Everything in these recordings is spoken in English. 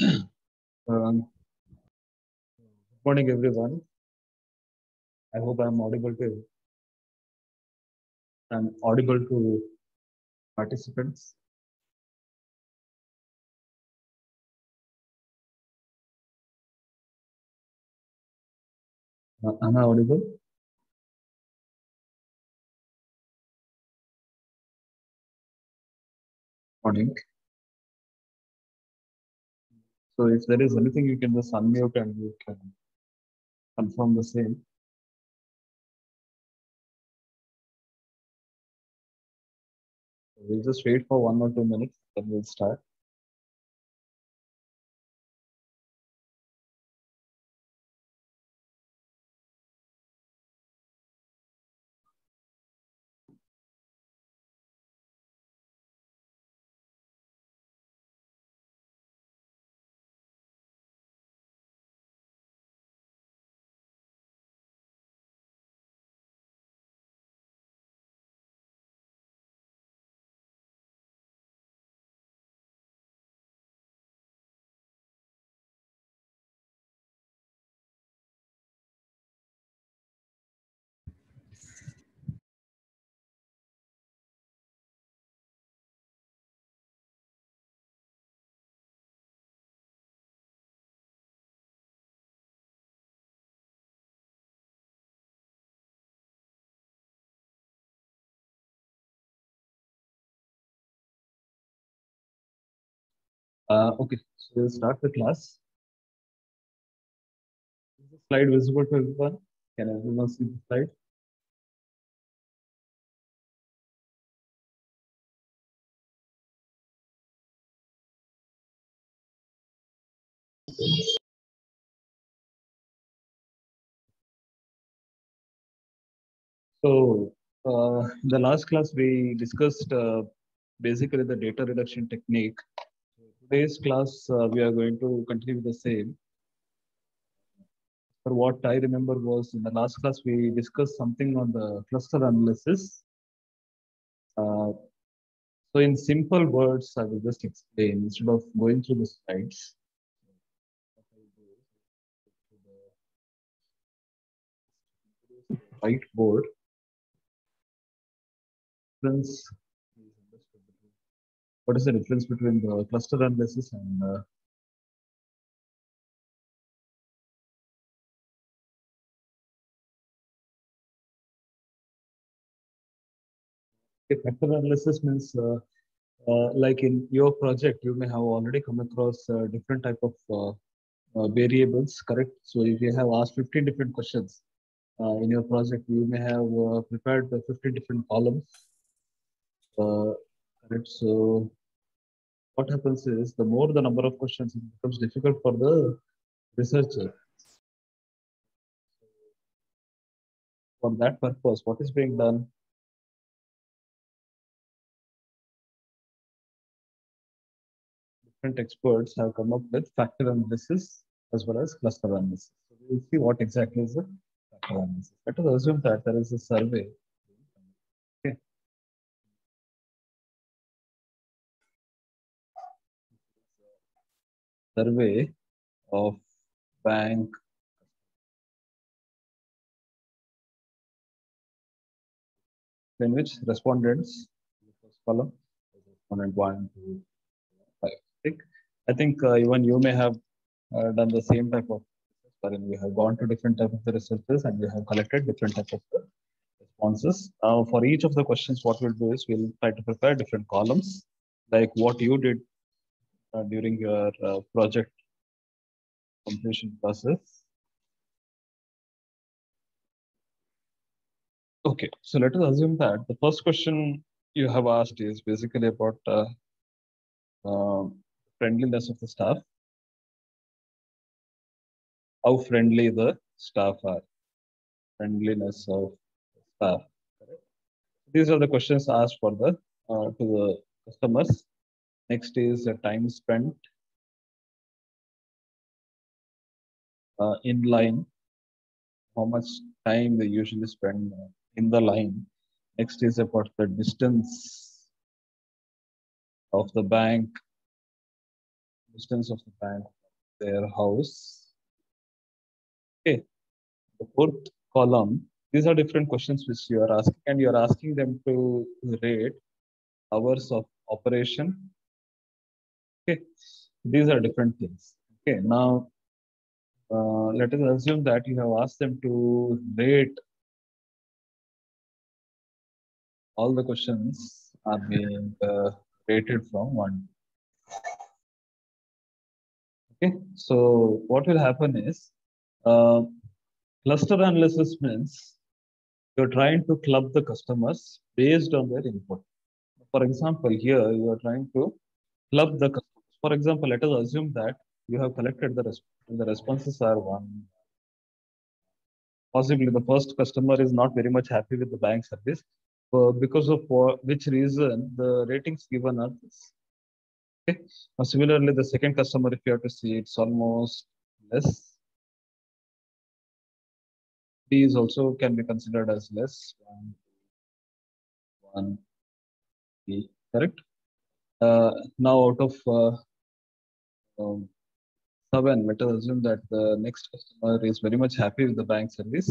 Um, good morning, everyone. I hope I'm audible to I'm audible to participants. Uh, am I audible? Morning. So if there is anything, you can just unmute and you can confirm the same. We'll just wait for one or two minutes, then we'll start. Uh, okay, so we'll start the class. Is the slide visible to everyone? Can everyone see the slide? So, uh, the last class, we discussed uh, basically the data reduction technique. Today's class, uh, we are going to continue the same. For what I remember was in the last class, we discussed something on the cluster analysis. Uh, so in simple words, I will just explain instead of going through the slides. Whiteboard. Difference. What is the difference between the cluster analysis and uh, factor analysis means uh, uh, like in your project, you may have already come across uh, different type of uh, uh, variables, correct? So if you have asked 15 different questions uh, in your project, you may have prepared the 50 different columns, correct? So what happens is the more the number of questions, it becomes difficult for the researcher. For that purpose, what is being done? different experts have come up with factor analysis as well as cluster analysis. So we'll see what exactly is the factor analysis. Let us assume that there is a survey. Survey of bank in which respondents, first column, respondent one, two, I think uh, even you may have uh, done the same type of wherein you have gone to different type of the researches and you have collected different type of responses. Uh, for each of the questions, what we'll do is we'll try to prepare different columns, like what you did during your uh, project completion process. Okay, so let us assume that the first question you have asked is basically about uh, um, friendliness of the staff, how friendly the staff are, friendliness of staff. These are the questions asked for the uh, to the customers. Next is the time spent uh, in line. How much time they usually spend in the line. Next is about the distance of the bank distance of the bank, their house. Okay. The fourth column, these are different questions which you are asking, and you are asking them to rate hours of operation. Okay. These are different things. Okay. Now, uh, let us assume that you have asked them to rate all the questions are being uh, rated from one. Okay, so what will happen is uh, cluster analysis means you're trying to club the customers based on their input. For example, here you are trying to club the customers. For example, let us assume that you have collected the. The responses are one. Possibly the first customer is not very much happy with the bank service uh, because of which reason the ratings given are this. Okay. Now, similarly, the second customer, if you have to see, it's almost less. B is also can be considered as less. One, one B, correct? Uh, now, out of uh, um, seven, let us assume that the next customer is very much happy with the bank service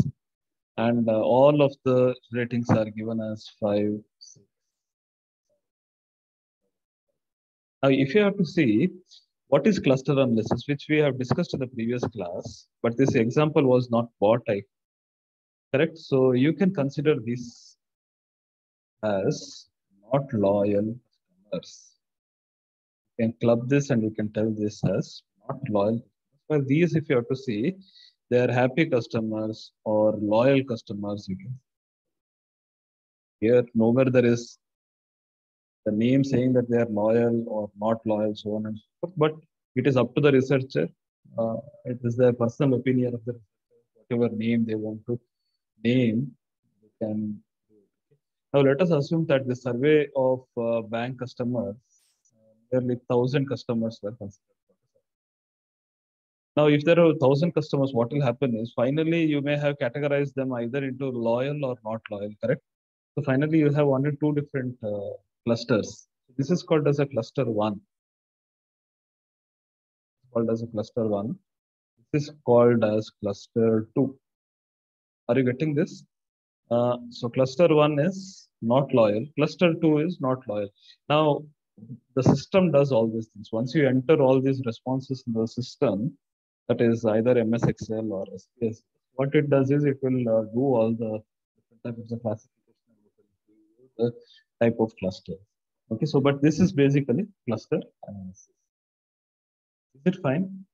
and uh, all of the ratings are given as five. Six. Now, if you have to see what is cluster analysis, which we have discussed in the previous class, but this example was not bought, I correct? So you can consider this as not loyal customers. Can club this and you can tell this as not loyal. For these, if you have to see, they are happy customers or loyal customers. You can here nowhere there is the name saying that they are loyal or not loyal, so on and so forth. But it is up to the researcher. Uh, it is their personal opinion of the whatever name they want to name, they can Now let us assume that the survey of uh, bank customers, nearly thousand customers were considered. Now, if there are thousand customers, what will happen is finally you may have categorized them either into loyal or not loyal, correct? So finally you have only two different uh, clusters. This is called as a cluster one. Called as a cluster one. This is called as cluster two. Are you getting this? Uh, so cluster one is not loyal. Cluster two is not loyal. Now the system does all these things. Once you enter all these responses in the system, that is either MS Excel or SPSS. What it does is it will uh, do all the different types of classification, the type of cluster. Okay, so but this is basically cluster analysis. Is it fine?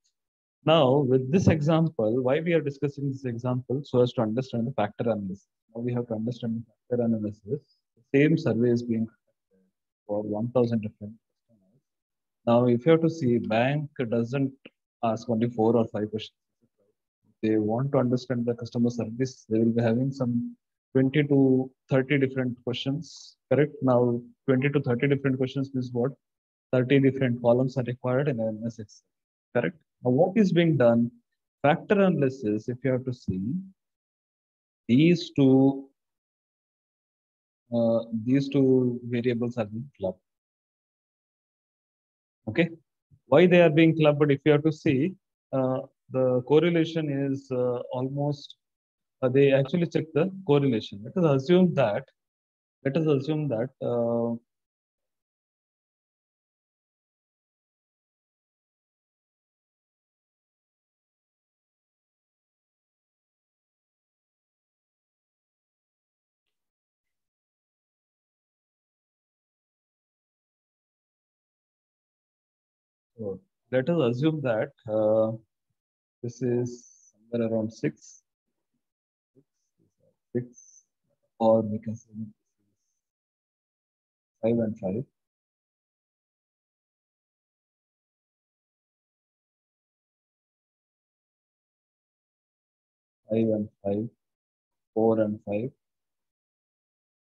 Now, with this example, why we are discussing this example so as to understand the factor analysis. Now we have to understand the factor analysis. The same survey is being for 1000 different customers. Now, if you have to see, bank doesn't ask only four or five questions. They want to understand the customer service. They will be having some 20 to 30 different questions. Correct? Now, 20 to 30 different questions is what? 30 different columns are required in MS Excel. Correct? Now, what is being done? Factor analysis, if you have to see, these two uh, these two variables are being clubbed. Okay, why they are being clubbed, if you have to see, uh, the correlation is uh, almost, uh, they actually check the correlation. Let us assume that, let us assume that let us assume that uh, this is somewhere around six, six, or we can say five and five. Five and five, four and five,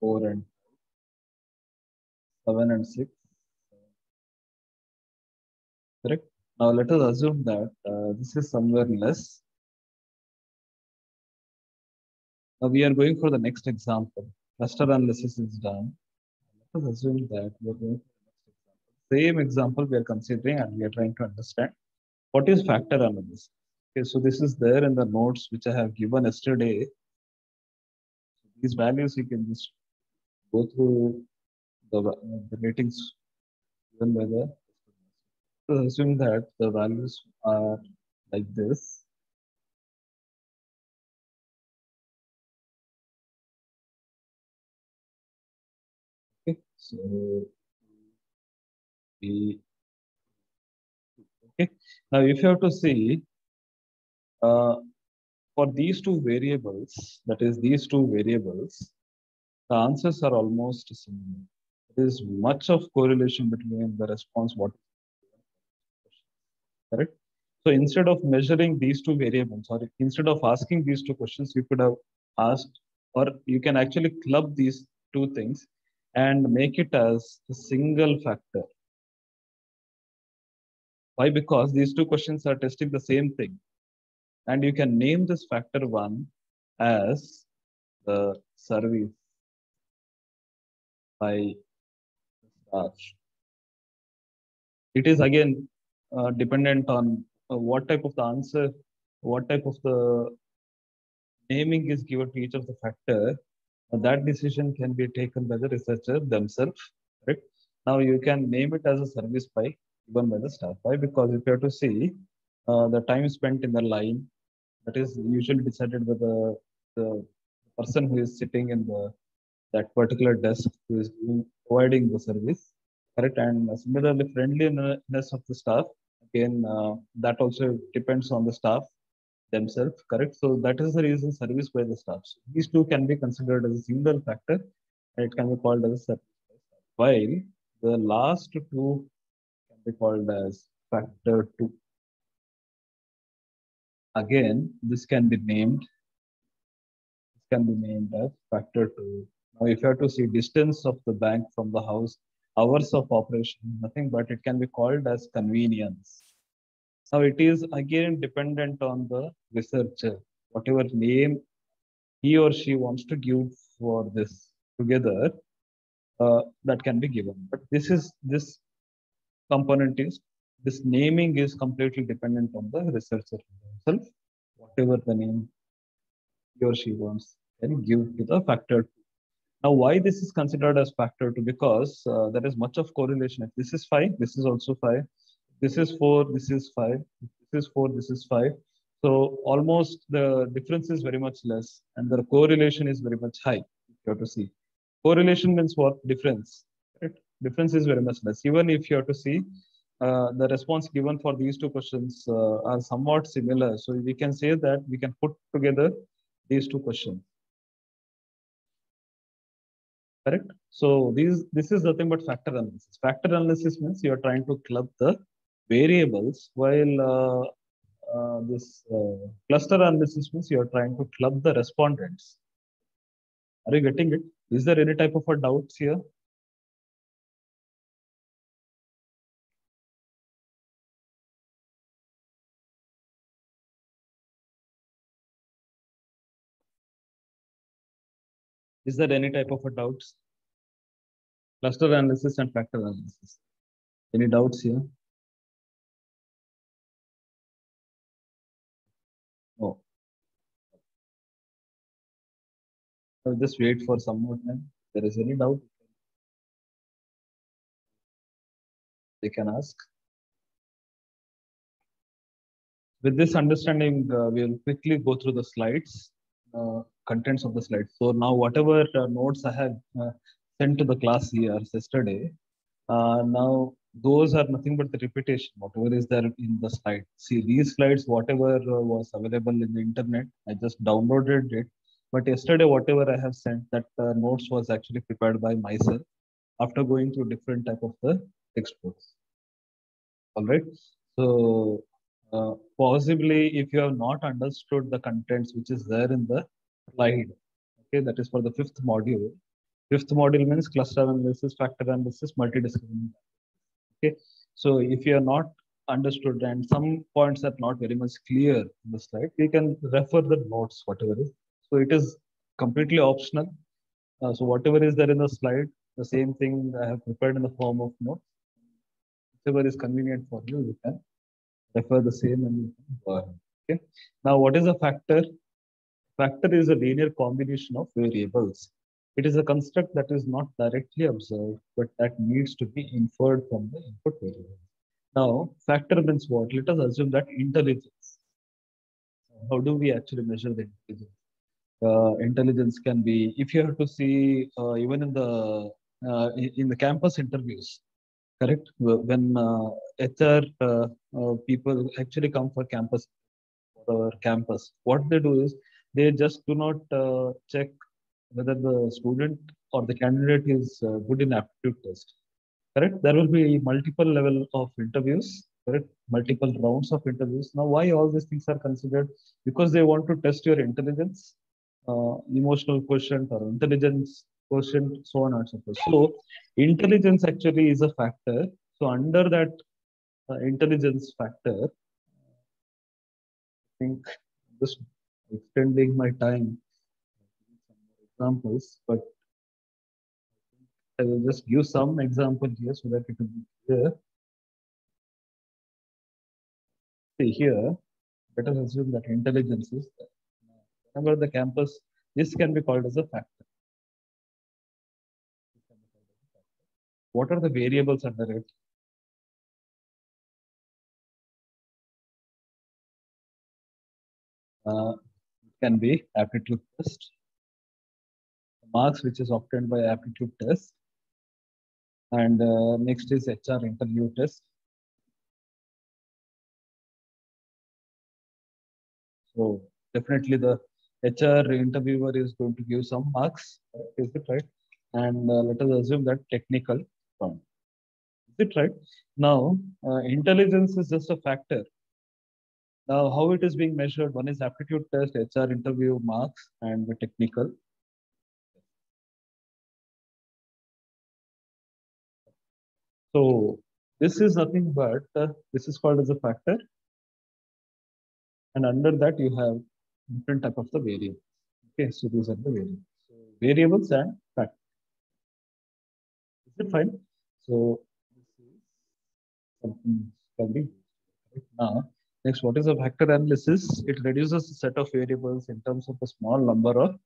four and seven and six, correct? Now let us assume that uh, this is somewhere less. Now we are going for the next example. Cluster analysis is done. Let us assume that we are going for the next example. same example we are considering and we are trying to understand what is factor analysis. Okay, so this is there in the notes which I have given yesterday. These values you can just go through the, the ratings given by the assume that the values are like this. Okay, so the okay now if you have to see uh, for these two variables, that is these two variables, the answers are almost similar. There is much of correlation between the response what correct. So instead of measuring these two variables, or instead of asking these two questions, you could have asked, or you can actually club these two things and make it as a single factor. Why? Because these two questions are testing the same thing. And you can name this factor one as the service by charge. It is again uh, dependent on uh, what type of the answer, what type of the naming is given to each of the factor. Uh, that decision can be taken by the researcher themselves. Right now, you can name it as a service by given by the staff. Why? Because if you have to see uh, the time spent in the line, that is usually decided by the, the person who is sitting in the that particular desk who is providing the service correct and similarly friendliness of the staff. Again uh, that also depends on the staff themselves correct? So that is the reason service by the staff. So these two can be considered as a single factor and it can be called as a service while the last two can be called as factor 2 Again, this can be named, this can be named as factor two. Now, if you have to see distance of the bank from the house, hours of operation, nothing but it can be called as convenience. Now, it is again dependent on the researcher, whatever name he or she wants to give for this together, uh, that can be given. But this is this component is this naming is completely dependent on the researcher himself, whatever the name he or she wants, can give to the factor. Now, why this is considered as factor two? Because uh, there is much of correlation. If this is five, this is also five. This is four, this is five. This is four, this is five. So almost the difference is very much less, and the correlation is very much high. You have to see. Correlation means what? Difference. Right? Difference is very much less. Even if you have to see uh, the response given for these two questions uh, are somewhat similar. So we can say that we can put together these two questions. Correct? So these this is nothing but factor analysis. Factor analysis means you are trying to club the variables while uh, uh this uh, cluster analysis means you are trying to club the respondents. Are you getting it? Is there any type of a doubts here? Is there any type of a doubts? Cluster analysis and factor analysis. Any doubts here? Oh. I'll just wait for some more time. If there is any doubt, they can ask. With this understanding, uh, we'll quickly go through the slides. Contents of the slides. So now whatever uh, notes I have uh, sent to the class here yesterday, uh, now those are nothing but the repetition, whatever is there in the slide. See these slides, whatever uh, was available in the internet, I just downloaded it. But yesterday, whatever I have sent, that uh, notes was actually prepared by myself after going through different type of the textbooks. All right. So uh, possibly if you have not understood the contents which is there in the slide. Okay, that is for the fifth module. Fifth module means cluster analysis, factor analysis, multidisciplinary. Okay, so if you are not understood and some points are not very much clear in the slide, you can refer the notes, whatever is. So it is completely optional. Uh, so whatever is there in the slide, the same thing I have prepared in the form of notes. whichever is convenient for you, you can refer the same and. Okay. Now, what is a factor? Factor is a linear combination of variables. It is a construct that is not directly observed, but that needs to be inferred from the input variable. Now, factor means what? Let us assume that intelligence. How do we actually measure the intelligence? Uh, intelligence can be, if you have to see, uh, even in the uh, in the campus interviews, correct? When HR uh, uh, people actually come for campus, for campus, what they do is they just do not uh, check whether the student or the candidate is good in aptitude test. Correct? There will be multiple level of interviews correct? Multiple rounds of interviews. Now why all these things are considered? Because they want to test your intelligence uh, emotional quotient or intelligence so on and so forth so intelligence actually is a factor so under that uh, intelligence factor i think just extending my time examples but I will just give some example here so that it will be clear. See here, let us assume that intelligence is there. Remember the campus, this can be called as a factor. What are the variables under it? Uh, can be aptitude test, marks which is obtained by aptitude test, and uh, next is HR interview test. So definitely the HR interviewer is going to give some marks, is it right? And uh, let us assume that technical Is it right? Now, uh, intelligence is just a factor. Now, how it is being measured? One is aptitude test, HR interview marks, and the technical. So this is nothing but uh, this is called as a factor. And under that you have different type of the variables. Okay, so these are the variables. So variables and factors. Is it fine? So this is something now. Uh, next, what is a factor analysis? It reduces the set of variables in terms of a small number of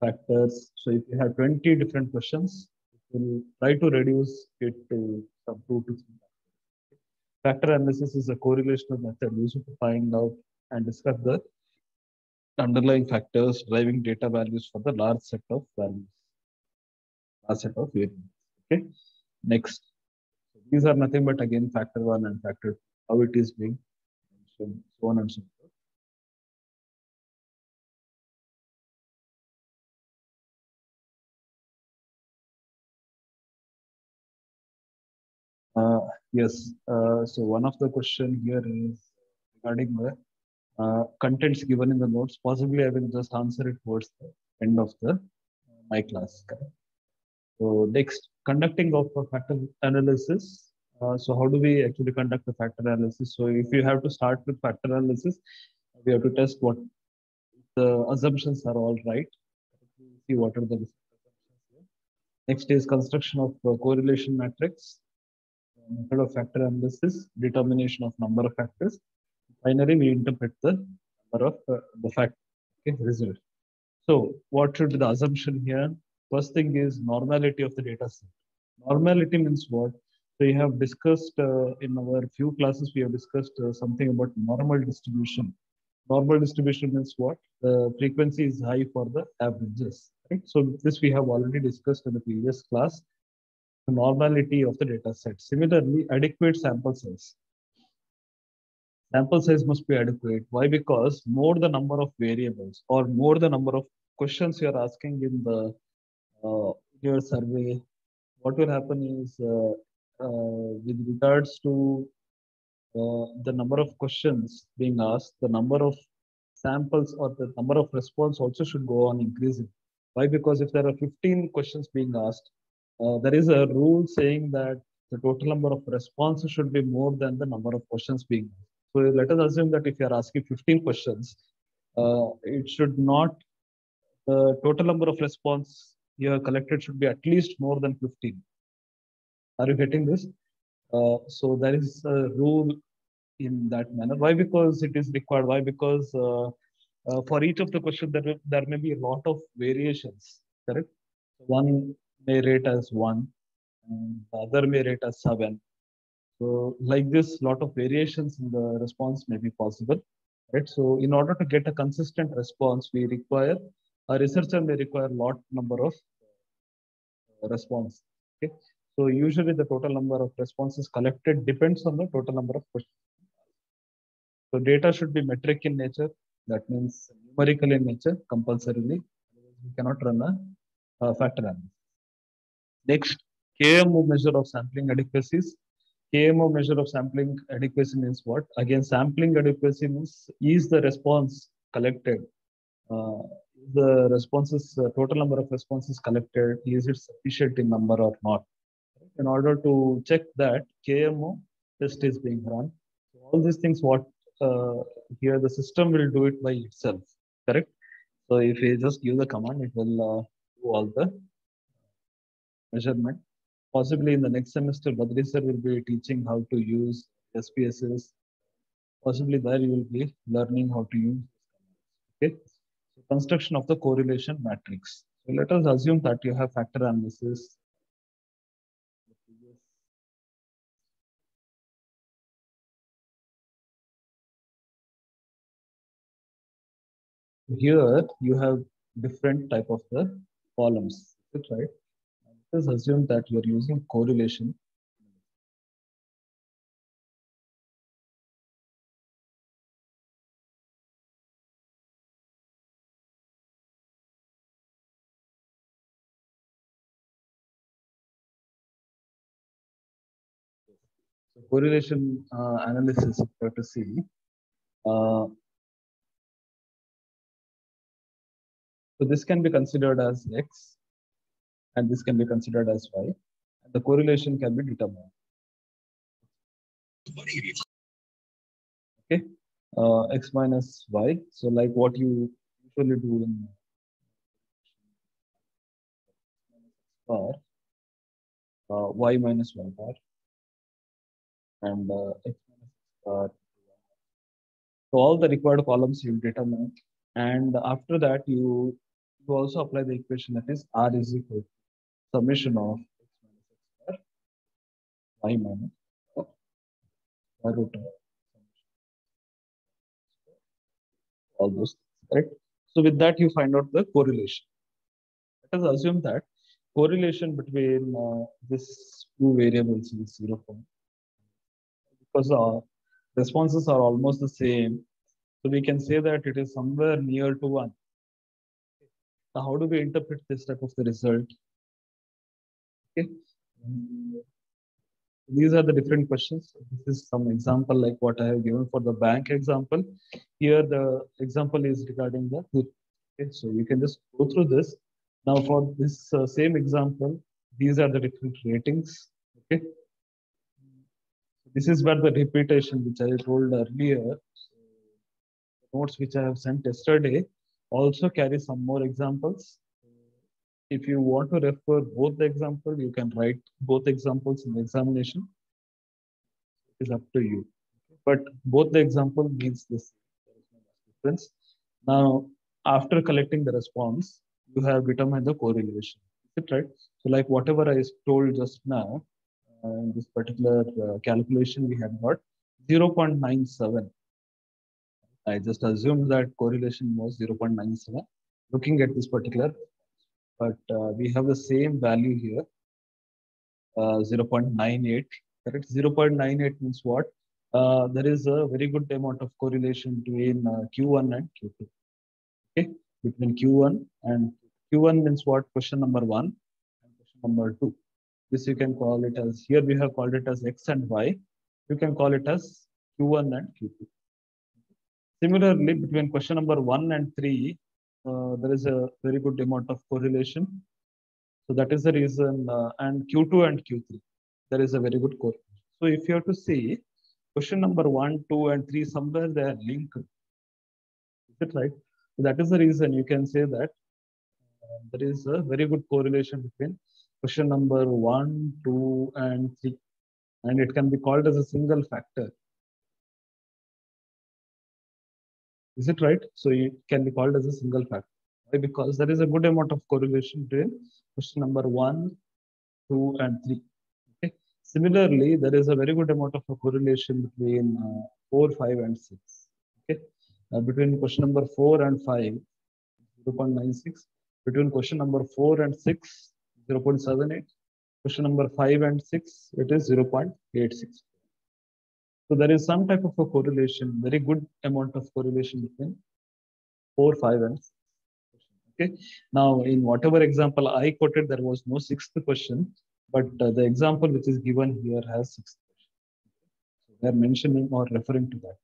factors. So if you have 20 different questions, it will try to reduce it to some two to three factors. Factor analysis is a correlational method used to find out and discuss the underlying factors driving data values for the large set of values, large set of variables. Okay. Next, so these are nothing but again factor one and factor two, how it is being mentioned, so on and so forth. Uh, yes. Uh, so one of the question here is regarding the uh, contents given in the notes. Possibly I will just answer it towards the end of the my class. So next, conducting of a factor analysis. Uh, so how do we actually conduct the factor analysis? So if you have to start with factor analysis, we have to test what the assumptions are all right. See what are the assumptions here. Next is construction of correlation matrix method of factor analysis, determination of number of factors. Finally, we interpret the number of uh, the fact okay, result. So what should be the assumption here? First thing is normality of the data set. Normality means what? So you have discussed uh, in our few classes, we have discussed uh, something about normal distribution. Normal distribution means what? The frequency is high for the averages. Right? So this we have already discussed in the previous class normality of the data set. Similarly, adequate sample size. Sample size must be adequate. Why? Because more the number of variables or more the number of questions you are asking in the your survey, what will happen is uh, uh, with regards to uh, the number of questions being asked, the number of samples or the number of response also should go on increasing. Why? Because if there are 15 questions being asked, uh, there is a rule saying that the total number of responses should be more than the number of questions being asked. So let us assume that if you are asking 15 questions, uh, it should not, the total number of response you have collected should be at least more than 15. Are you getting this? Uh, so there is a rule in that manner. Why? Because it is required. Why? Because uh, uh, for each of the question, there, there may be a lot of variations, correct? One may rate as one, and the other may rate as seven. So like this, lot of variations in the response may be possible, right? So in order to get a consistent response, we require, a researcher may require lot number of uh, response, okay? So usually the total number of responses collected depends on the total number of questions. So data should be metric in nature. That means numerical in nature compulsorily. We cannot run a, a factor analysis. Next, KMO measure of sampling adequacies. KMO measure of sampling adequacy means what? Again, sampling adequacy means is the response collected. Uh, the responses, uh, total number of responses collected, is it sufficient in number or not? In order to check that, KMO test is being run. So all these things, what uh, here the system will do it by itself, correct? So if you just give the command, it will uh, do all the measurement. Possibly in the next semester, Badri sir will be teaching how to use SPSS. Possibly there you will be learning how to use. Okay. Construction of the correlation matrix. So let us assume that you have factor analysis. Here you have different type of the columns, right? Let us assume that you are using correlation. So correlation uh, analysis, if to see, uh, so this can be considered as X and this can be considered as y. And the correlation can be determined. Okay, uh, x minus y. So like what you usually do in bar, uh, y minus y bar, and uh, x minus bar. So all the required columns you determine, and after that you you also apply the equation that is r is equal to summation of x minus x square y minus square root of all those right so with that you find out the correlation. Let us assume that correlation between uh, this two variables is 0 because our responses are almost the same so we can say that it is somewhere near to 1 now how do we interpret this type of the result Okay. These are the different questions. This is some example like what I have given for the bank example. Here the example is regarding the okay, so you can just go through this. Now for this uh, same example, these are the different ratings. Okay. This is where the repetition which I told earlier, notes which I have sent yesterday also carry some more examples if you want to refer both the example, you can write both examples in the examination. It is up to you. But both the example means this difference. Now, after collecting the response, you have determined the correlation. Is it right? So, like whatever I told just now, in this particular uh, calculation, we have got 0.97. I just assumed that correlation was 0.97. Looking at this particular but uh, we have the same value here, uh, 0.98, correct? 0.98 means what? Uh, there is a very good amount of correlation between uh, Q1 and Q2. Okay, between Q1 and Q1 means what? Question number one and question number two. This you can call it as, here we have called it as X and Y. You can call it as Q1 and Q2. Similarly, between question number one and three, uh, there is a very good amount of correlation. So that is the reason, uh, and Q2 and Q3, there is a very good correlation. So if you have to see question number one, two, and three, somewhere they are linked. Is it right? So that is the reason you can say that uh, there is a very good correlation between question number one, two, and three. and it can be called as a single factor. Is it right? So it can be called as a single factor. Why? Because there is a good amount of correlation between question number one, two, and three. Okay. Similarly, there is a very good amount of correlation between uh, four, five, and six. Okay. Uh, between question number four and five, 0.96. Between question number four and six, 0.78. Question number five and six, it is 0.86. So there is some type of a correlation, very good amount of correlation between 4, 5 and 6. Okay. Now, in whatever example I quoted, there was no sixth question, but uh, the example which is given here has sixth question. So they are mentioning or referring to that.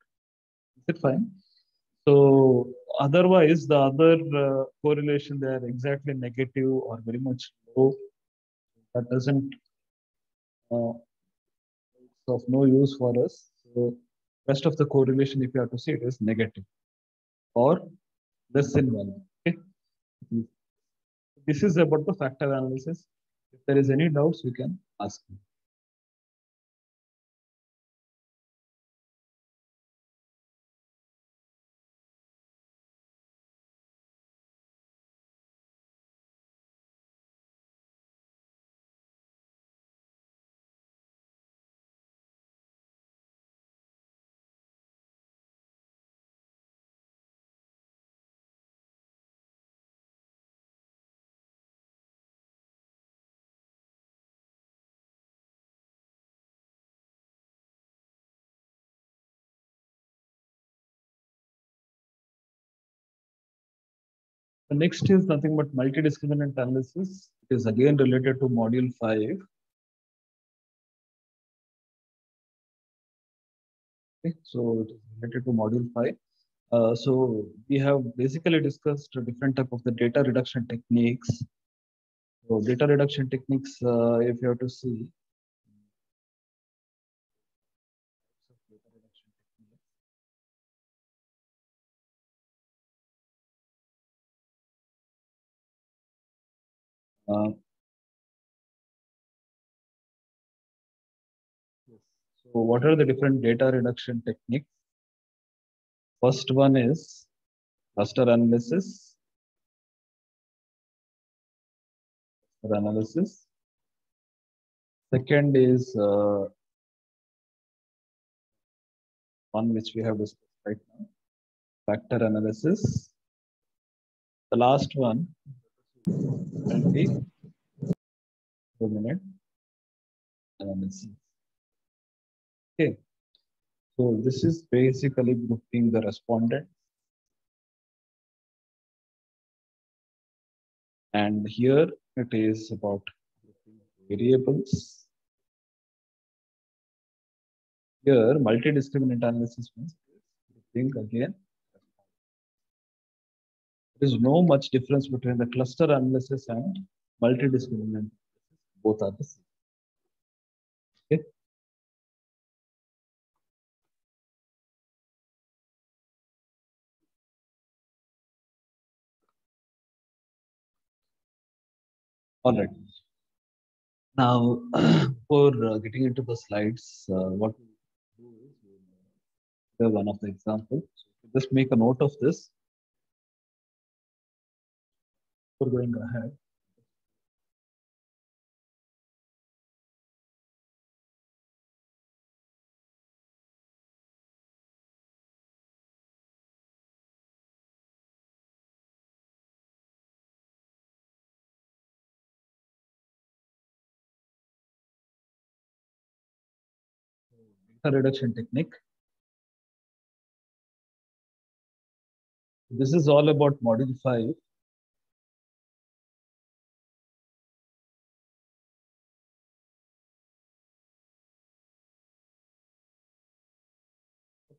Is it fine? So otherwise, the other uh, correlation they are exactly negative or very much low. That doesn't uh, of no use for us. So rest of the correlation, if you have to see it, is negative or less than one. Okay. This is about the factor analysis. If there is any doubts, you can ask me. The next is nothing but multidiscriminant analysis. It is again related to module 5. Okay, so it is related to module 5. Uh, so we have basically discussed a different type of the data reduction techniques. So data reduction techniques, uh, if you have to see, Uh, so what are the different data reduction techniques? First one is cluster analysis. Cluster analysis. Second is uh, one which we have discussed right now, factor analysis. The last one be dominant analysis. Okay. So this is basically grouping the respondent. And here it is about variables. Here multi-discriminant analysis means grouping again. There is no much difference between the cluster analysis and multidiscriminant. Both are the same. Okay. All right. Now, for uh, getting into the slides, uh, what we do is have one of the examples. So just make a note of this. Before going ahead. reduction technique. This is all about module 5.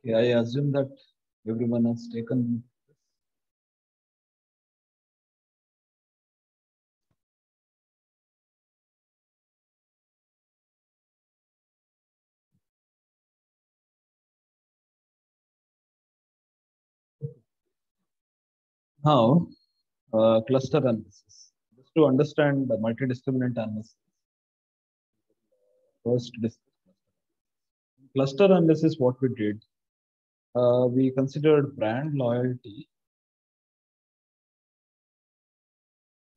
Okay, I assume that everyone has taken Now, uh, cluster analysis. Just to understand the multidiscriminant analysis. First, discuss cluster. cluster analysis, what we did, uh, we considered brand loyalty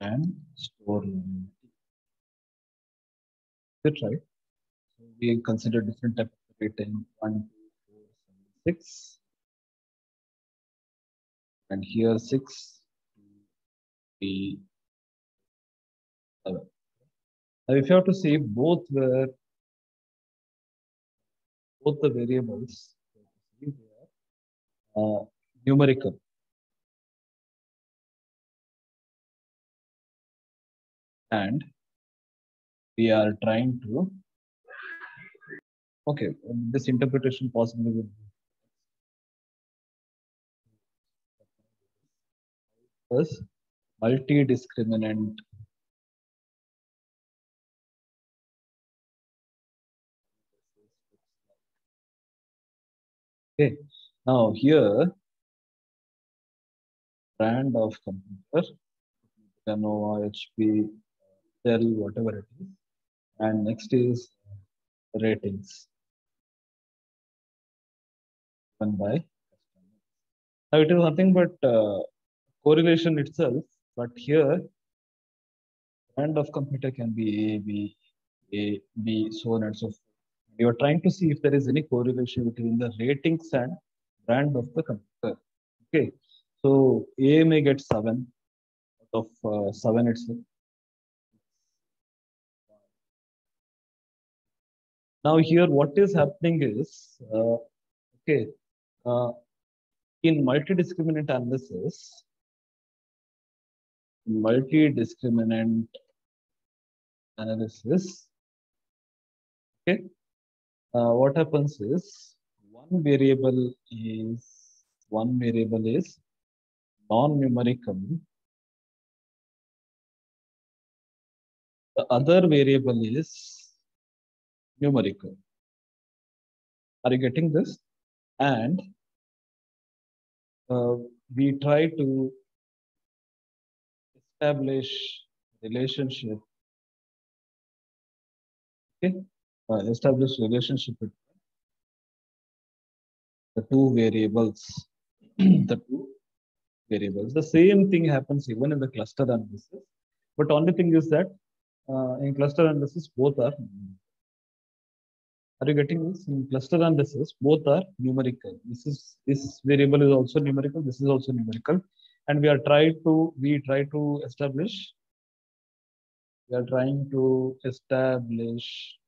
and store loyalty. That's right. So we consider different types of rating one, two, four, seven, six, and here six, three, seven. Now, if you have to see both were both the variables numerical. And we are trying to, okay, this interpretation possibly was multi-discriminant Okay, now here, brand of computer, Lenovo, HP, Dell, whatever it is. And next is ratings. One by Now it is nothing but uh, correlation itself, but here brand of computer can be A, B, A, B, so on and so forth you are trying to see if there is any correlation between the ratings and brand of the computer. Okay, so A may get seven out of uh, seven itself. Now here, what is happening is, uh, okay, uh, in multi-discriminant analysis, multi-discriminant analysis, okay, uh, what happens is one variable is one variable is non-numerical. The other variable is numerical. Are you getting this? And uh, we try to establish relationship. Okay uh, establish relationship the two variables. the two variables. The same thing happens even in the cluster analysis, but only thing is that uh, in cluster analysis both are. Are you getting this? In cluster analysis, both are numerical. This is this variable is also numerical. This is also numerical, and we are trying to we try to establish. We are trying to establish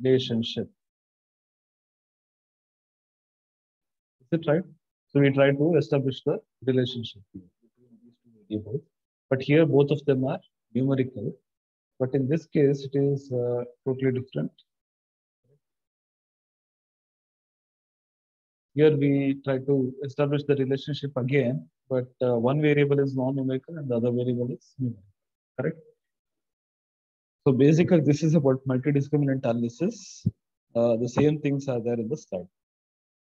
relationship. Right? So we try to establish the relationship between these two variables. But here both of them are numerical. But in this case, it is uh, totally different. Here we try to establish the relationship again, but uh, one variable is non-numerical and the other variable is numerical, correct? So basically, this is about multidiscriminant analysis. Uh, the same things are there in the slide.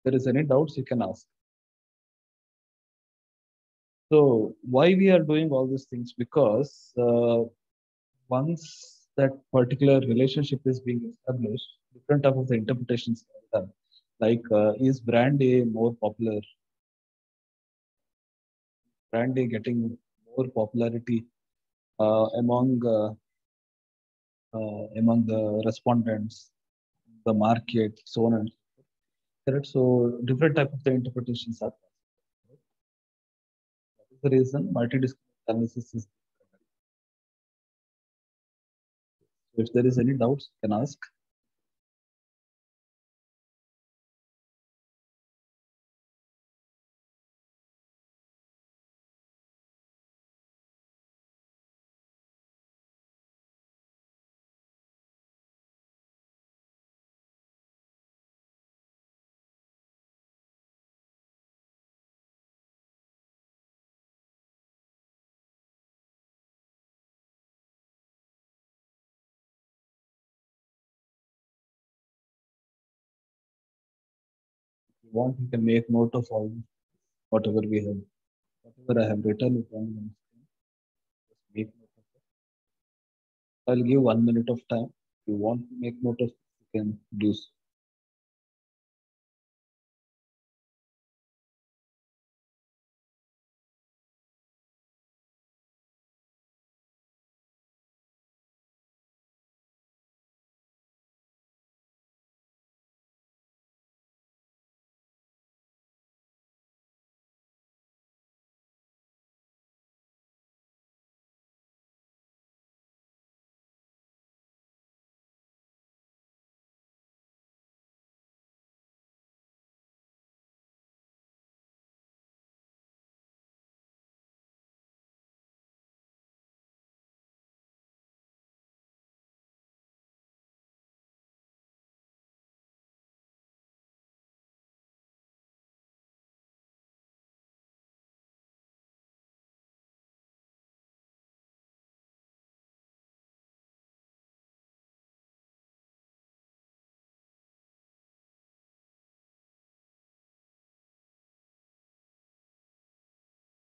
There is any doubts, you can ask. So why we are doing all these things? Because uh, once that particular relationship is being established, different type of the interpretations are done. Like, uh, is brand A more popular? Brand A getting more popularity uh, among uh, uh, among the respondents, the market, so on and. Correct. So different type of the interpretations are possible. That is the reason multidiscriminant analysis is. If there is any doubts, you can ask. You want, you can make note of all whatever we have, whatever I have written, just make note of it. I'll give one minute of time. If you want to make note of, you can do so.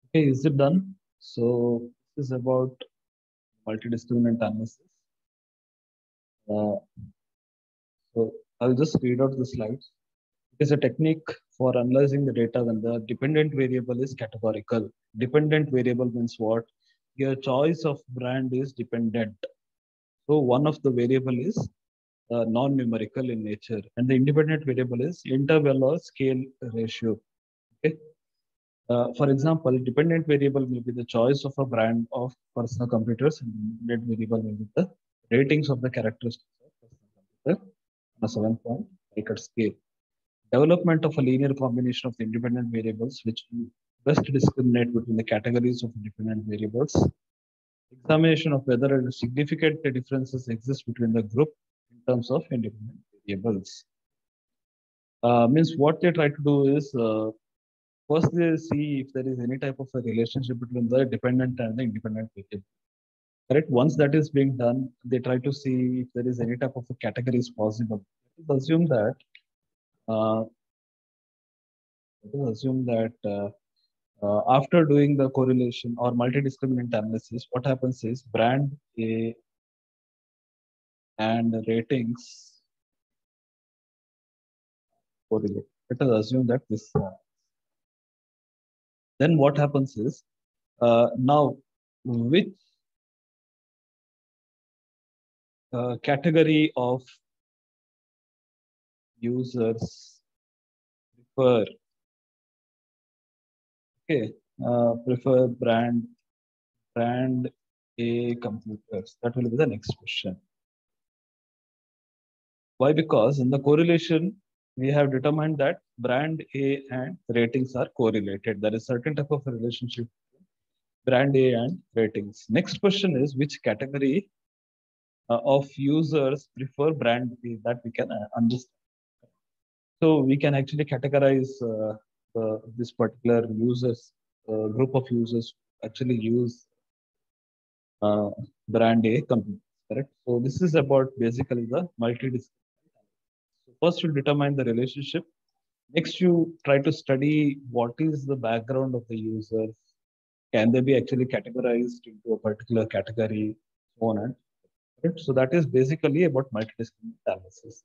Okay, is it done? So this is about multidiscriminant analysis. Uh, so I'll just read out the slides. It is a technique for analyzing the data when the dependent variable is categorical. Dependent variable means what? Your choice of brand is dependent. So one of the variable is uh, non-numerical in nature and the independent variable is interval or scale ratio. Okay. Uh, for example, dependent variable may be the choice of a brand of personal computers and independent variable may be the ratings of the characteristics of personal computer on a seven point Likert scale. Development of a linear combination of the independent variables which best discriminate between the categories of independent variables. Examination of whether significant differences exist between the group in terms of independent variables. Uh, means what they try to do is uh, first they see if there is any type of a relationship between the dependent and the independent variable. Correct. Once that is being done, they try to see if there is any type of a category is possible. Let's assume that. Uh, let us assume that uh, uh, after doing the correlation or multidiscriminant analysis, what happens is brand A and ratings correlate. Let us assume that this. Uh, then what happens is uh, now which uh, category of users prefer? Okay uh, prefer brand brand a computers. That will be the next question. Why? Because in the correlation we have determined that brand A and ratings are correlated. There is certain type of relationship brand A and ratings. Next question is which category uh, of users prefer brand A that we can uh, understand. So we can actually categorize uh, this particular users uh, group of users actually use uh, brand A company. Correct. So this is about basically the multi first you determine the relationship. Next you try to study what is the background of the user. can they be actually categorized into a particular category so on and so that is basically about multidiscriminant analysis.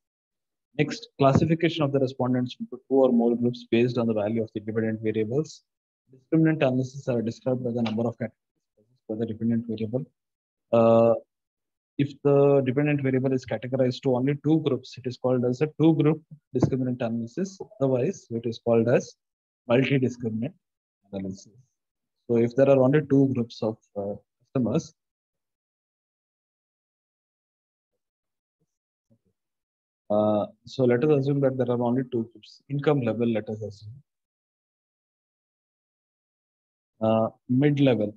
Next classification of the respondents into two or more groups based on the value of the dependent variables. Discriminant analysis are described by the number of categories for the dependent variable. Uh, if the dependent variable is categorized to only two groups, it is called as a two group discriminant analysis. Otherwise, it is called as multi-discriminant analysis. So if there are only two groups of uh, customers, uh, so let us assume that there are only two groups. Income level, let us assume. Uh, mid-level,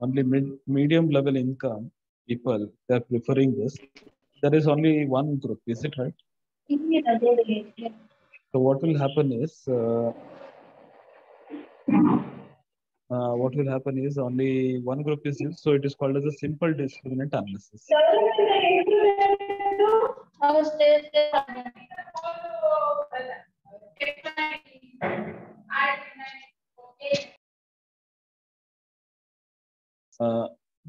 only mid medium level income people they're preferring this. There is only one group is it right? So what will happen is uh, uh, what will happen is only one group is used so it is called as a simple discriminant analysis. Uh,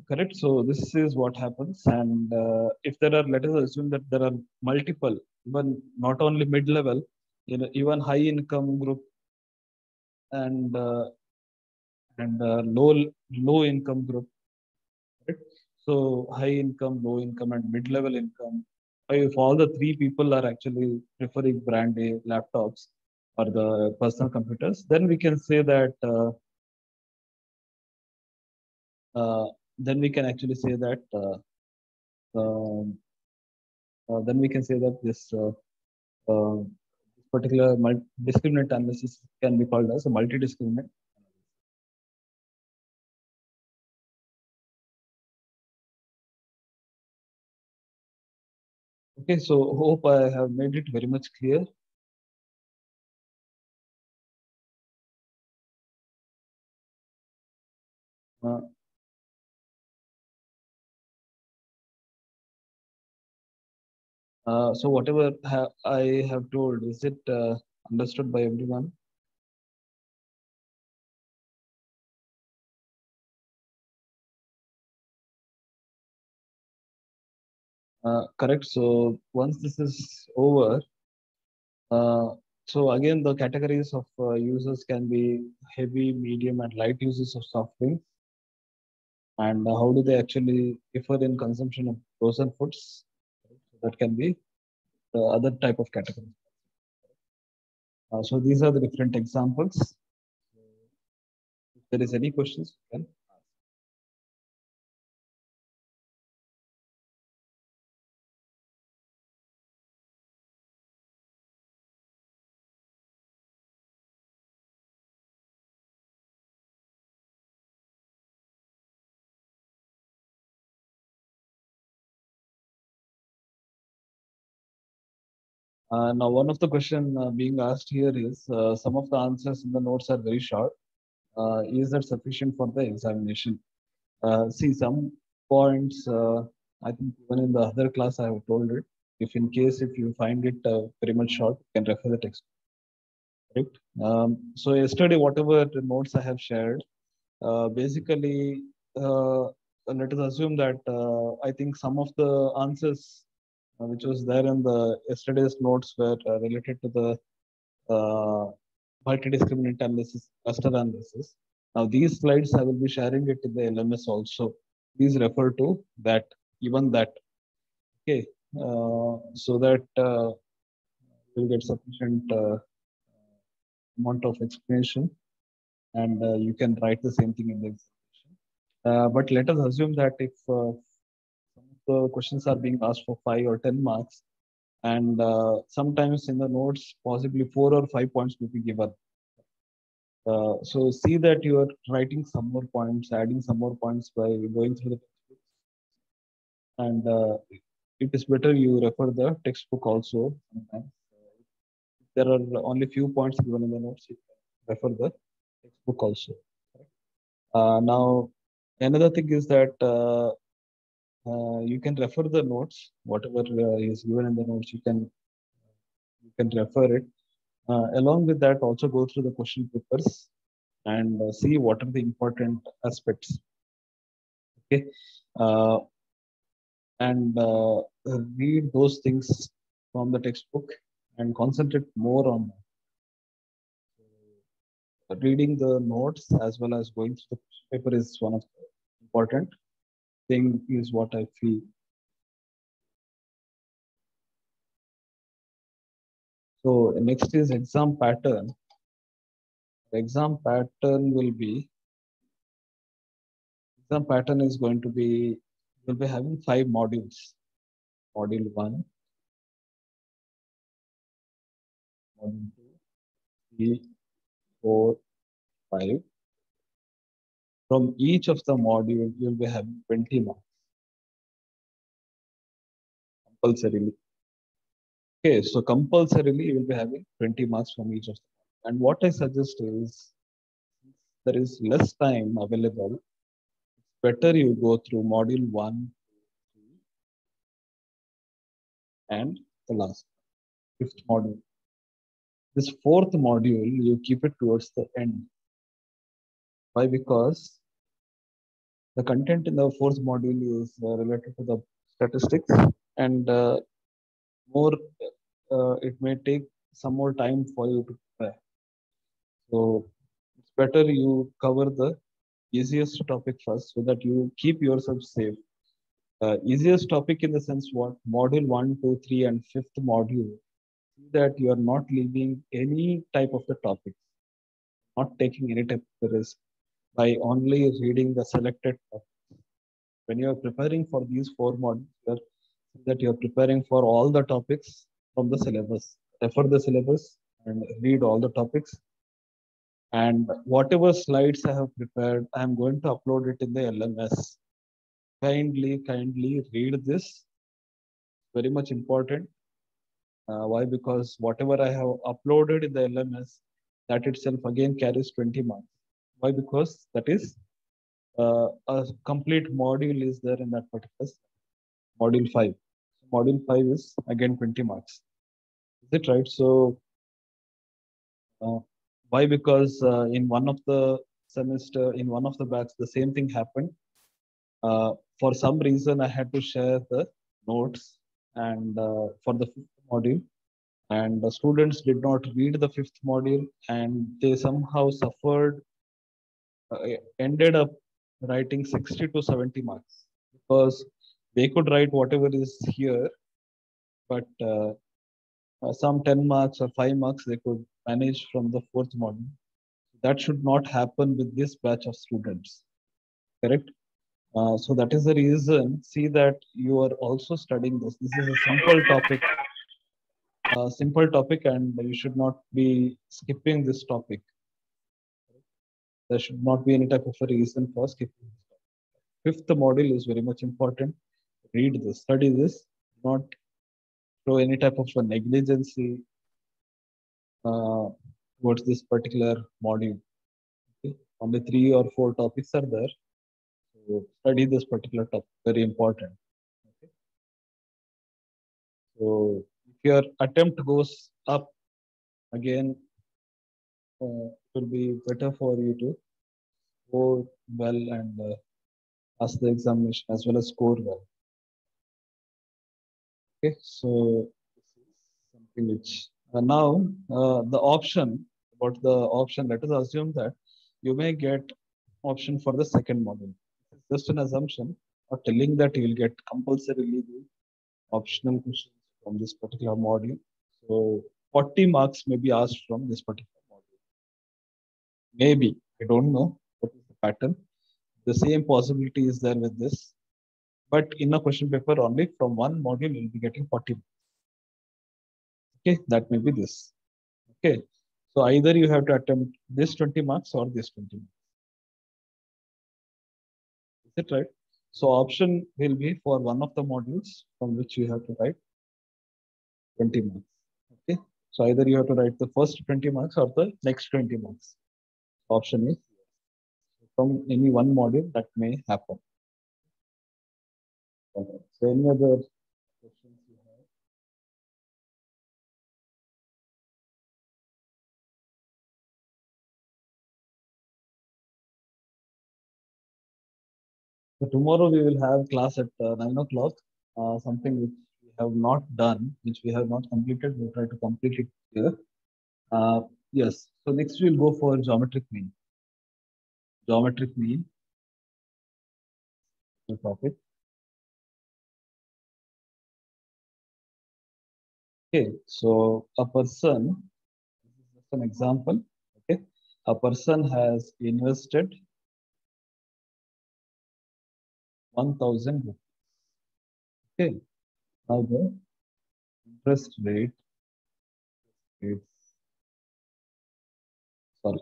correct. So this is what happens. And uh, if there are, let us assume that there are multiple, even not only mid-level, you know, even high income group and uh, and uh, low low income group. Right? So high income, low income, and mid-level income. If all the three people are actually preferring brand A laptops or the personal computers, then we can say that uh, uh, then we can actually say that uh, um, uh, then we can say that this particular discriminant analysis can be called as a multi-discriminant Okay, so hope I have made it very much clear. Uh, uh, so whatever ha I have told, is it uh, understood by everyone? Uh, correct. So once this is over, uh, so again, the categories of uh, users can be heavy, medium, and light users of soft drinks. And how do they actually differ in consumption of frozen foods? That can be the other type of category. Uh, so these are the different examples. If there is any questions, you can Uh, now, one of the question uh, being asked here is, uh, some of the answers in the notes are very short. Uh, is that sufficient for the examination? Uh, see, some points, I think even in the other class I have told it. If in case if you find it very much short, you can refer the text. Right? Um, so yesterday, whatever the notes I have shared, basically, let us assume that I think some of the answers which was there in the yesterday's notes were uh, related to the uh, multi-discriminant analysis, cluster analysis. Now these slides I will be sharing it in the LMS also. Please refer to that, even that. Okay, uh, so that uh, you'll get sufficient uh, amount of explanation and you can write the same thing in the examination. but let us assume that if the questions are being asked for five or 10 marks. And uh, sometimes in the notes, possibly four or five points will be given. Uh, so see that you are writing some more points, adding some more points by going through the textbooks. And uh, it is better you refer the textbook also sometimes. There are only few points given in the notes. You refer the textbook also. Uh, now, another thing is that uh, you can refer the notes, whatever uh, is given in the notes, you can you can refer it. Uh, along with that, also go through the question papers and uh, see what are the important aspects. Okay, and read those things from the textbook and concentrate more on reading the notes as well as going through the paper is one of the important thing is what I feel. So next is exam pattern. Exam pattern will be, exam pattern is going to be, we'll be having five modules. Module one, module two, three, four, five. From each of the module, you'll be having 20 marks. Compulsorily. Okay, so compulsorily you will be having 20 marks from each of them. And what I suggest is, there is less time available, it's better you go through module one and the last, fifth module. This fourth module, you keep it towards the end. Why? Because the content in the fourth module is uh, related to the statistics and uh, more uh, it may take some more time for you to prepare. So it's better you cover the easiest topic first so that you keep yourself safe. Uh, easiest topic in the sense what module one two three and fifth module that you are not leaving any type of the topics not taking any type of the risk by only reading the selected. When you are preparing for these four modules, that you are preparing for all the topics from the syllabus. Refer the syllabus and read all the topics. And whatever slides I have prepared, I am going to upload it in the LMS. Kindly, kindly read this. Very much important. Uh, why? Because whatever I have uploaded in the LMS, that itself again carries 20 marks. Why? Because that is uh, a complete module is there in that particular module 5. So module 5 is again 20 marks. Is it right? So uh, why? Because uh, in one of the semester, in one of the batch, the same thing happened. Uh, for some reason, I had to share the notes and uh, for the fifth module and the students did not read the fifth module and they somehow suffered uh, ended up writing 60 to 70 marks. Because they could write whatever is here but uh, uh, some 10 marks or 5 marks they could manage from the fourth module. That should not happen with this batch of students. Correct? Uh, so that is the reason see that you are also studying this. This is a simple topic a simple topic and you should not be skipping this topic. There should not be any type of a reason for skipping Fifth module is very much important. Read this, study this, not show any type of a negligency uh, towards this particular module. Okay? Only three or four topics are there. So study this particular topic, very important. Okay? So if your attempt goes up again uh, will be better for you to score well and uh, pass the examination as well as score well okay so this is something which uh, now uh, the option about the option let us assume that you may get option for the second module it's just an assumption or telling that you will get compulsorily the optional questions from this particular module. So 40 marks may be asked from this particular. Maybe, I don't know what is the pattern. The same possibility is there with this. But in a question paper only from one module, you'll be getting 40 marks. Okay, that may be this. Okay, so either you have to attempt this 20 marks or this 20 marks. Is it right? So option will be for one of the modules from which you have to write 20 marks. Okay. So either you have to write the first 20 marks or the next 20 marks. Option is from any one module that may happen. Okay. So any other questions you have? So tomorrow we will have class at uh, 9 o'clock, uh, something which we have not done, which we have not completed, we'll try to complete it here. Uh, yes, so next we'll go for geometric mean. Geometric mean. The topic. Okay, so a person, this is just an example, okay? A person has invested 1000 rupees. Okay, now the interest rate is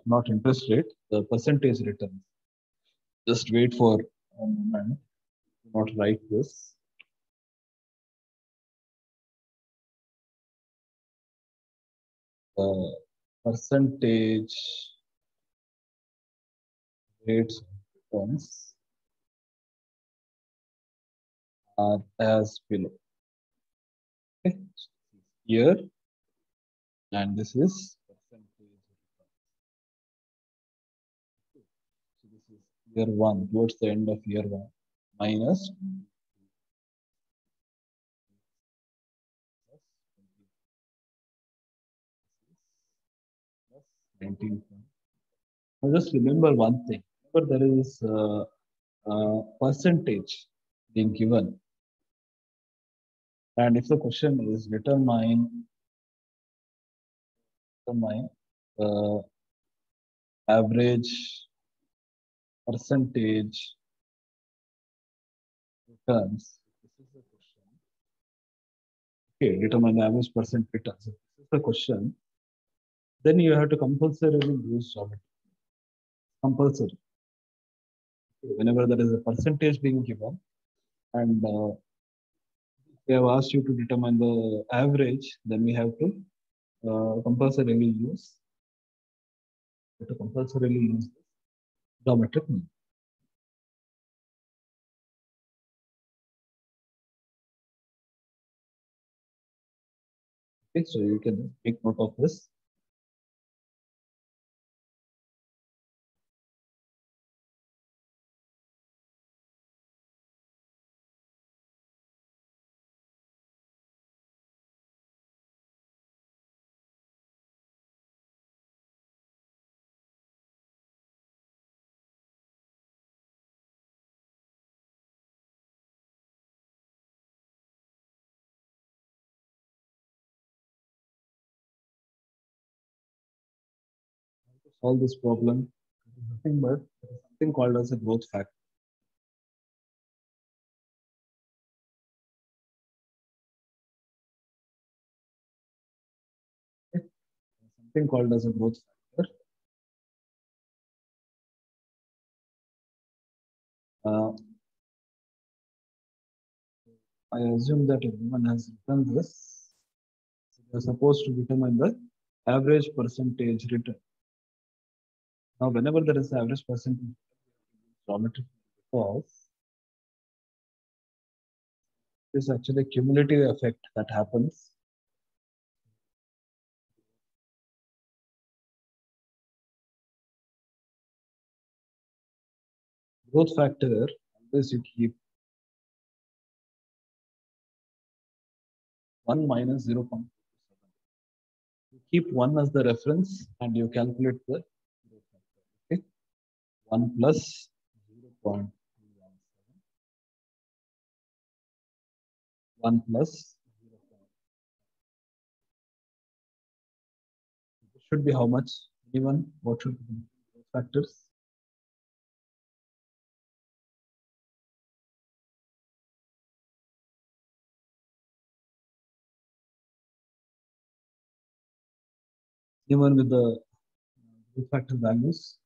not interest rate, the percentage return. Just wait for a moment. Do not write this. The percentage rates returns are as below. Okay. Year and this is year one, towards the end of year one, minus 19. Now just remember one thing. Remember there is a, a percentage being given. And if the question is determine, determine the uh, average percentage returns. This is the question. Okay, determine the average percent returns. This is the question then you have to compulsorily use geometry. Compulsory. Whenever there is a percentage being given, and uh, they have asked you to determine the average, then we have to uh, compulsorily use to compulsorily use geometric mean. Okay, so you can take note of this. Solve this problem nothing but something called as a growth factor. Something called as a growth factor. Uh, I assume that everyone has written this. They are supposed to determine the average percentage return. Now, whenever there is average percentage geometry this is actually a cumulative effect that happens. Growth factor, always you keep 1 minus 0 0.27. You keep 1 as the reference and you calculate the 1 plus 0 0.217. 1 plus 0. It should be how much? Even what should be the factors? Even with the factor values,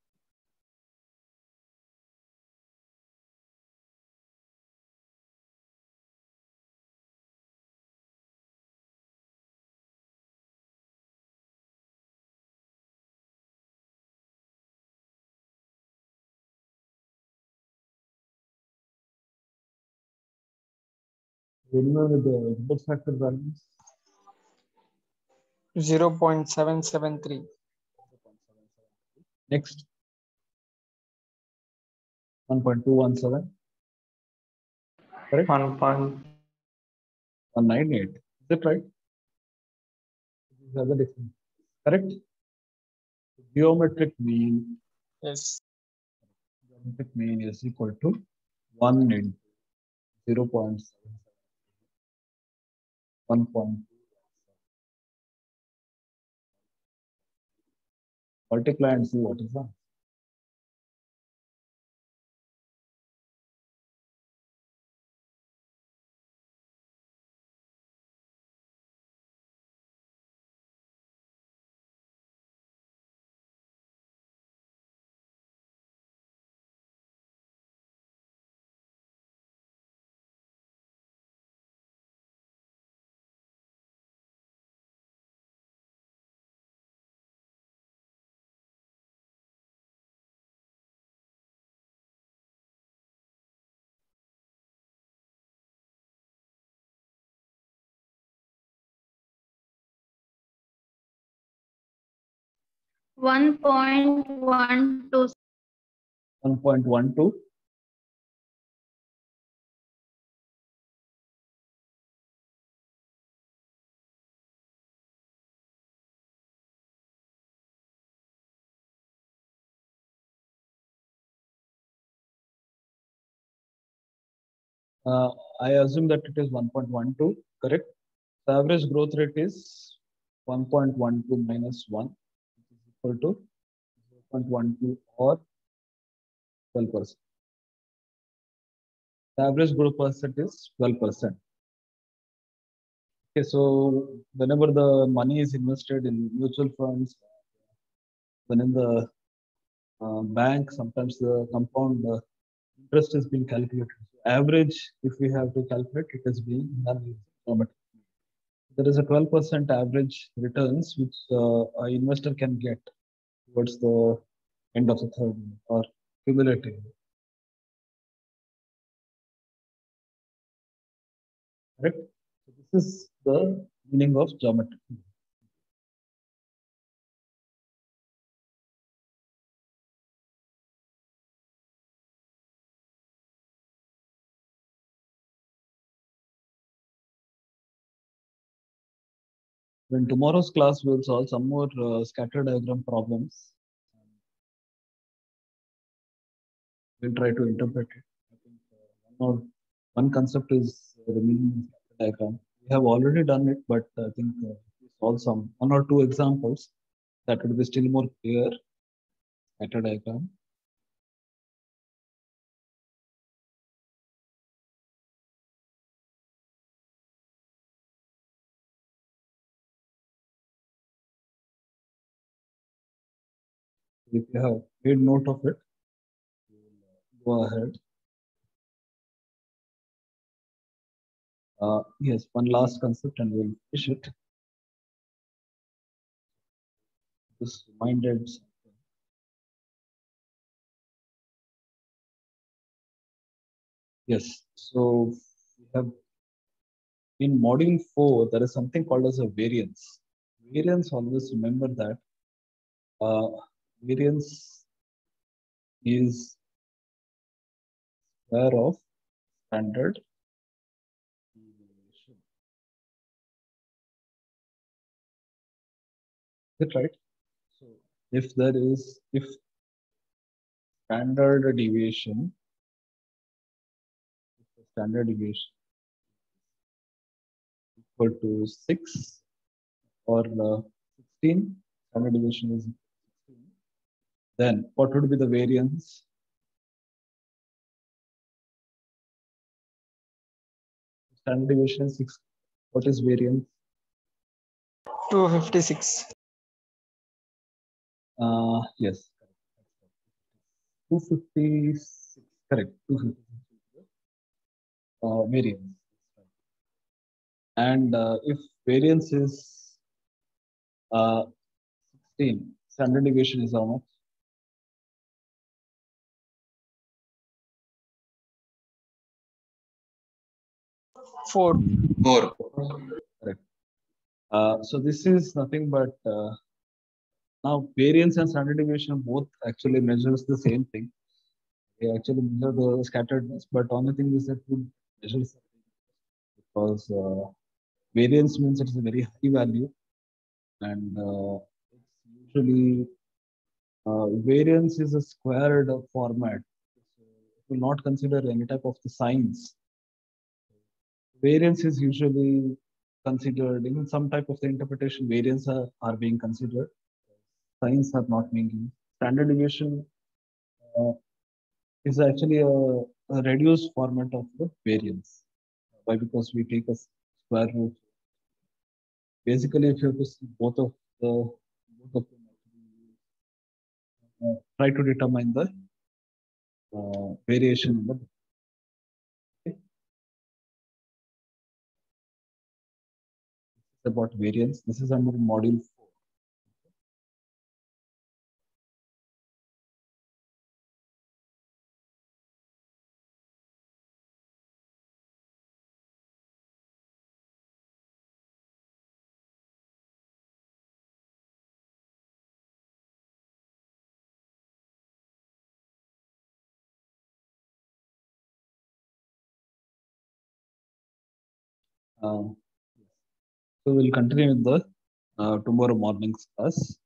Remember with the input factor values? 0 0.773. Next. 1.217. Correct? 198. Is that right? These are the different. Correct? Geometric mean. Yes. Geometric mean is equal to 1 into 0 0.7. 1.2 multiply and see what is that. One point one two 1.12. Uh, I assume that it is 1.12, correct? The average growth rate is 1.12 minus 1 which is equal to 0.12 or 12%. The average growth percent is 12%. Okay, so whenever the money is invested in mutual funds, then in the uh, bank, sometimes the compound uh, interest is being calculated. Average, if we have to calculate, it is being done automatically. There is a 12% average returns which uh, an investor can get towards the end of the third year or cumulative. Correct? So this is the meaning of geometry. In tomorrow's class, we'll solve some more uh, scatter diagram problems. We'll try to interpret it. I think uh, one, one concept is the meaning of scatter diagram. We have already done it, but I think uh, we solve some one or two examples that would be still more clear. Scatter diagram. If you have made note of it, go ahead. Uh, yes, one last concept and we'll finish it. Just reminded. Yes, so we have in module four, there is something called as a variance. Variance, always remember that uh, variance is square of standard deviation. Is it right? So if there is, if standard deviation, if standard deviation equal to 6 or uh, 16, standard deviation is 16, then what would be the variance? Standard deviation is 6. What is variance? 256. Uh, yes. 256, correct. 256 uh, variance. And uh, if variance is uh, 16, standard deviation is how much? Four. Four. Correct. Uh, so this is nothing but uh, now variance and standard deviation both actually measures the same thing. They actually measure the scatteredness, but only thing is that we measure because uh, variance means it's a very high value and uh, it's usually uh, variance is a squared format. So it will not consider any type of the signs. Variance is usually considered in some type of the interpretation. Variance are, are being considered. Signs are not being used. Standard deviation uh, is actually a, a reduced format of the variance. Why? Because we take a square root. Basically, if you have see both of the both of them, uh, try to determine the uh, variation in the about variance. This is under module 4. Um, so we'll continue with the uh, tomorrow morning's class.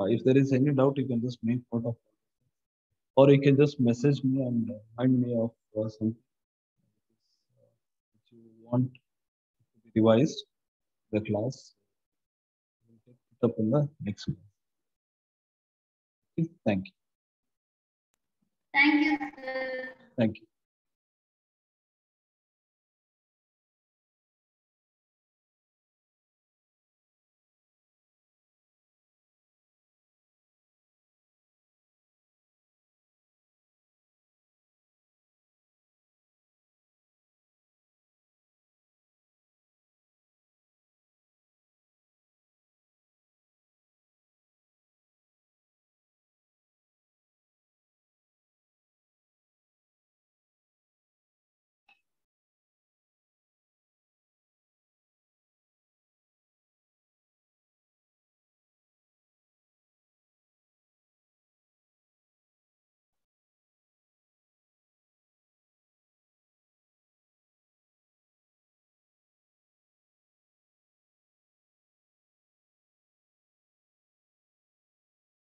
Uh, if there is any doubt, you can just make note of it. Or you can just message me and remind me of uh, something which you want to be revised the class. We'll take it up in the next class. Thank you. Thank you, sir. Thank you.